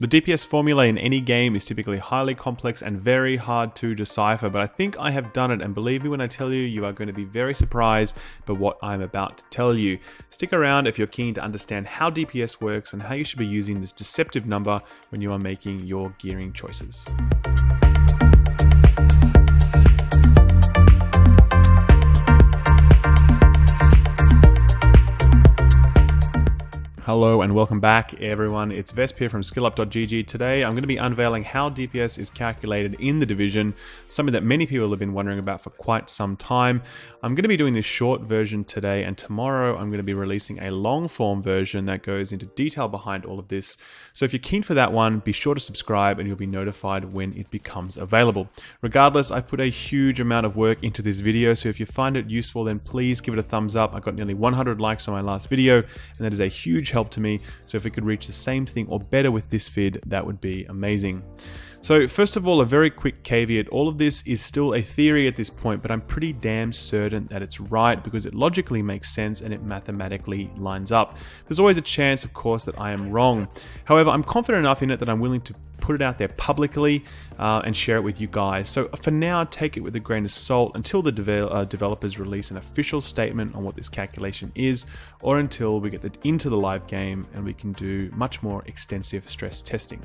The DPS formula in any game is typically highly complex and very hard to decipher, but I think I have done it, and believe me when I tell you, you are going to be very surprised by what I'm about to tell you. Stick around if you're keen to understand how DPS works and how you should be using this deceptive number when you are making your gearing choices. Hello and welcome back, everyone. It's Vesp here from SkillUp.gg. Today, I'm going to be unveiling how DPS is calculated in the division, something that many people have been wondering about for quite some time. I'm going to be doing this short version today, and tomorrow I'm going to be releasing a long form version that goes into detail behind all of this. So if you're keen for that one, be sure to subscribe and you'll be notified when it becomes available. Regardless, I put a huge amount of work into this video, so if you find it useful, then please give it a thumbs up. I got nearly 100 likes on my last video, and that is a huge help help to me. So if we could reach the same thing or better with this vid, that would be amazing. So first of all, a very quick caveat. All of this is still a theory at this point, but I'm pretty damn certain that it's right because it logically makes sense and it mathematically lines up. There's always a chance, of course, that I am wrong. However, I'm confident enough in it that I'm willing to put it out there publicly uh, and share it with you guys. So for now, take it with a grain of salt until the uh, developers release an official statement on what this calculation is, or until we get the, into the live game and we can do much more extensive stress testing.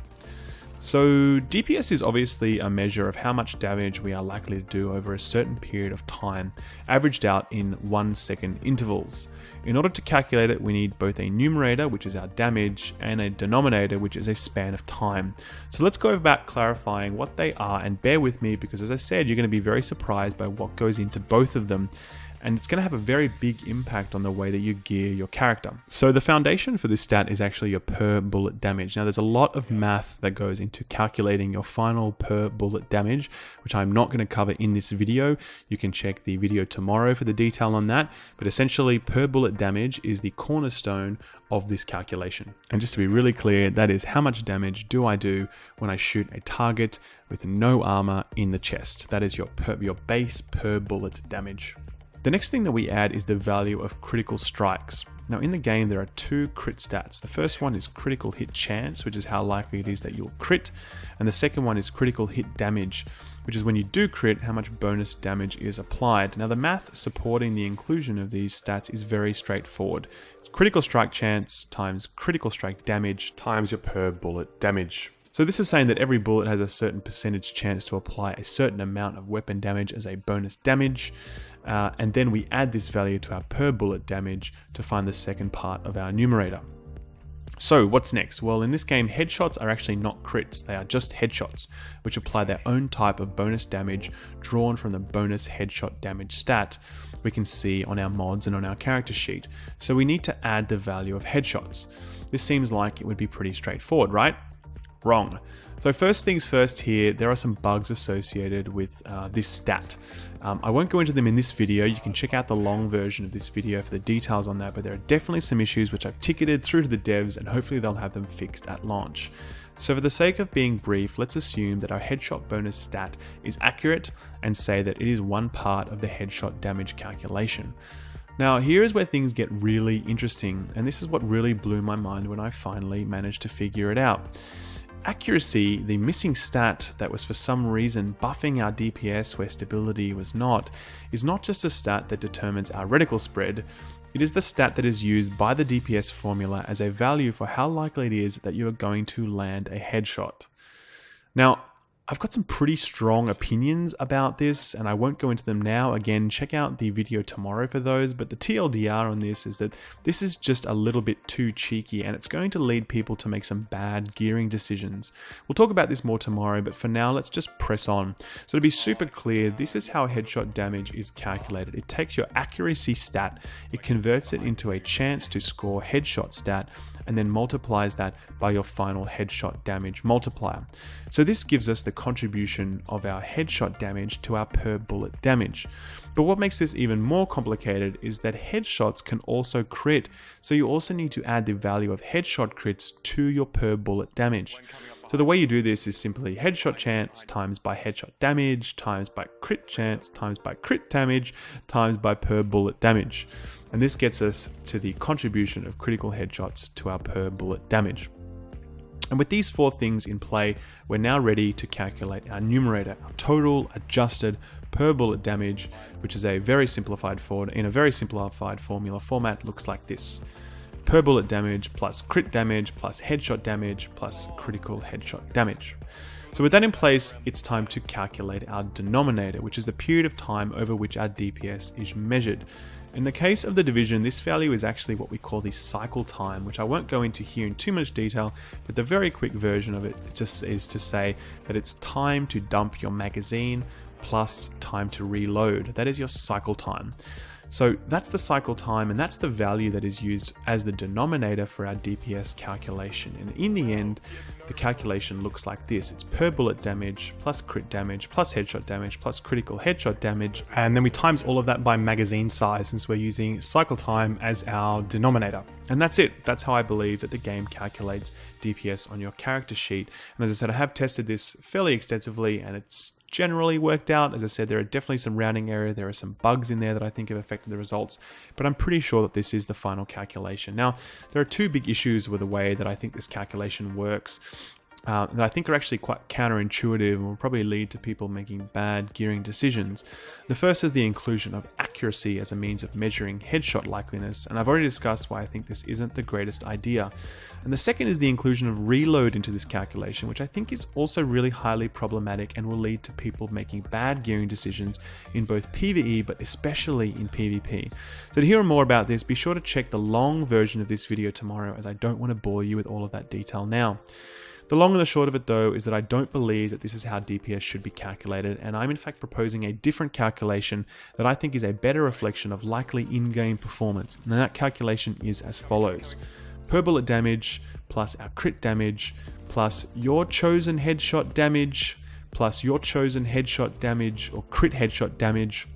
So DPS is obviously a measure of how much damage we are likely to do over a certain period of time, averaged out in one second intervals. In order to calculate it, we need both a numerator, which is our damage, and a denominator, which is a span of time. So let's go about clarifying what they are, and bear with me because as I said, you're going to be very surprised by what goes into both of them and it's going to have a very big impact on the way that you gear your character. So the foundation for this stat is actually your per bullet damage. Now there's a lot of math that goes into calculating your final per bullet damage, which I'm not going to cover in this video. You can check the video tomorrow for the detail on that, but essentially per bullet damage is the cornerstone of this calculation. And just to be really clear, that is how much damage do I do when I shoot a target with no armor in the chest. That is your per, your base per bullet damage. The next thing that we add is the value of critical strikes. Now in the game there are two crit stats. The first one is critical hit chance, which is how likely it is that you'll crit, and the second one is critical hit damage, which is when you do crit, how much bonus damage is applied. Now the math supporting the inclusion of these stats is very straightforward. It's critical strike chance times critical strike damage times your per bullet damage. So this is saying that every bullet has a certain percentage chance to apply a certain amount of weapon damage as a bonus damage, uh, and then we add this value to our per bullet damage to find the second part of our numerator. So what's next? Well, in this game, headshots are actually not crits, they are just headshots, which apply their own type of bonus damage drawn from the bonus headshot damage stat we can see on our mods and on our character sheet. So we need to add the value of headshots. This seems like it would be pretty straightforward, right? Wrong. So first things first here, there are some bugs associated with uh, this stat. Um, I won't go into them in this video, you can check out the long version of this video for the details on that, but there are definitely some issues which I've ticketed through to the devs and hopefully they'll have them fixed at launch. So for the sake of being brief, let's assume that our headshot bonus stat is accurate and say that it is one part of the headshot damage calculation. Now, here is where things get really interesting, and this is what really blew my mind when I finally managed to figure it out accuracy, the missing stat that was for some reason buffing our DPS where stability was not, is not just a stat that determines our reticle spread, it is the stat that is used by the DPS formula as a value for how likely it is that you are going to land a headshot. Now, I've got some pretty strong opinions about this, and I won't go into them now. Again, check out the video tomorrow for those, but the TLDR on this is that this is just a little bit too cheeky, and it's going to lead people to make some bad gearing decisions. We'll talk about this more tomorrow, but for now, let's just press on. So to be super clear, this is how headshot damage is calculated. It takes your accuracy stat, it converts it into a chance to score headshot stat, and then multiplies that by your final headshot damage multiplier. So this gives us the contribution of our headshot damage to our per bullet damage. But what makes this even more complicated is that headshots can also crit, so you also need to add the value of headshot crits to your per bullet damage. So the way you do this is simply headshot chance times by headshot damage times by crit chance times by crit damage times by per bullet damage. And this gets us to the contribution of critical headshots to our per bullet damage. And with these four things in play, we're now ready to calculate our numerator, our total adjusted per bullet damage, which is a very simplified forward in a very simplified formula format looks like this. Per bullet damage plus crit damage plus headshot damage plus critical headshot damage. So with that in place, it's time to calculate our denominator, which is the period of time over which our DPS is measured. In the case of the division, this value is actually what we call the cycle time, which I won't go into here in too much detail, but the very quick version of it just is to say that it's time to dump your magazine plus time to reload. That is your cycle time. So that's the cycle time and that's the value that is used as the denominator for our DPS calculation. And in the end, the calculation looks like this. It's per bullet damage, plus crit damage, plus headshot damage, plus critical headshot damage. And then we times all of that by magazine size since we're using cycle time as our denominator. And that's it. That's how I believe that the game calculates DPS on your character sheet. And as I said, I have tested this fairly extensively and it's generally worked out. As I said, there are definitely some rounding error. There are some bugs in there that I think have affected the results, but I'm pretty sure that this is the final calculation. Now, there are two big issues with the way that I think this calculation works that I think are actually quite counterintuitive and will probably lead to people making bad gearing decisions. The first is the inclusion of accuracy as a means of measuring headshot likeliness, and I've already discussed why I think this isn't the greatest idea. And the second is the inclusion of reload into this calculation, which I think is also really highly problematic and will lead to people making bad gearing decisions in both PvE but especially in PvP. So to hear more about this, be sure to check the long version of this video tomorrow as I don't want to bore you with all of that detail now. The long and the short of it, though, is that I don't believe that this is how DPS should be calculated, and I'm in fact proposing a different calculation that I think is a better reflection of likely in game performance. And that calculation is as follows per bullet damage plus our crit damage plus your chosen headshot damage plus your chosen headshot damage or crit headshot damage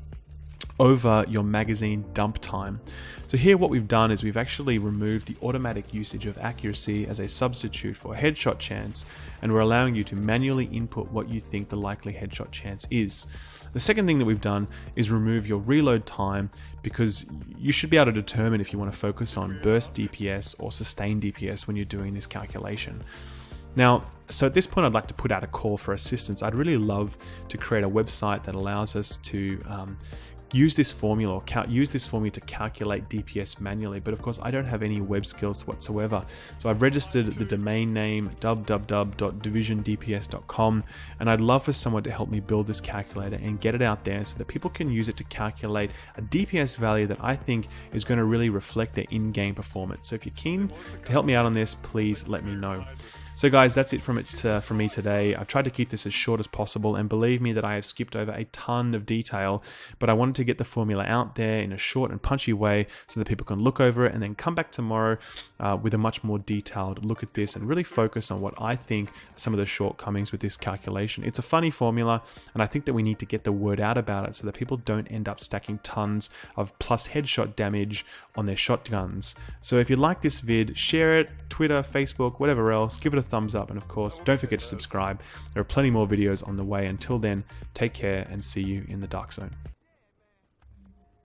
over your magazine dump time. So here what we've done is we've actually removed the automatic usage of accuracy as a substitute for headshot chance and we're allowing you to manually input what you think the likely headshot chance is. The second thing that we've done is remove your reload time because you should be able to determine if you want to focus on burst DPS or sustained DPS when you're doing this calculation. Now, so at this point, I'd like to put out a call for assistance. I'd really love to create a website that allows us to um, use this formula or use this formula to calculate DPS manually. But of course, I don't have any web skills whatsoever. So I've registered the domain name www.divisiondps.com, and I'd love for someone to help me build this calculator and get it out there so that people can use it to calculate a DPS value that I think is going to really reflect their in-game performance. So if you're keen to help me out on this, please let me know. So guys, that's it from it uh, from me today. I've tried to keep this as short as possible, and believe me that I have skipped over a ton of detail, but I wanted to get the formula out there in a short and punchy way so that people can look over it and then come back tomorrow uh, with a much more detailed look at this and really focus on what I think some of the shortcomings with this calculation. It's a funny formula, and I think that we need to get the word out about it so that people don't end up stacking tons of plus headshot damage on their shotguns. So if you like this vid, share it, Twitter, Facebook, whatever else, give it a thumbs up, and of course, don't forget to subscribe. There are plenty more videos on the way. Until then, take care and see you in the dark zone.